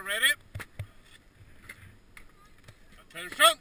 You ready? Attention!